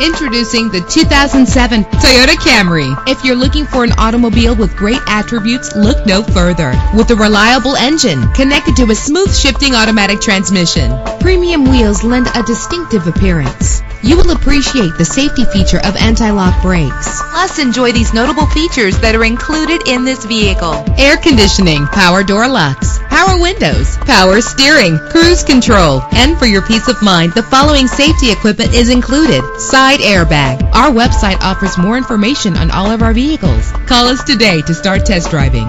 Introducing the 2007 Toyota Camry. If you're looking for an automobile with great attributes, look no further. With a reliable engine connected to a smooth shifting automatic transmission, premium wheels lend a distinctive appearance. You will appreciate the safety feature of anti-lock brakes. Plus, enjoy these notable features that are included in this vehicle. Air conditioning, power door locks, power windows, power steering, cruise control, and for your peace of mind, the following safety equipment is included. Side airbag. Our website offers more information on all of our vehicles. Call us today to start test driving.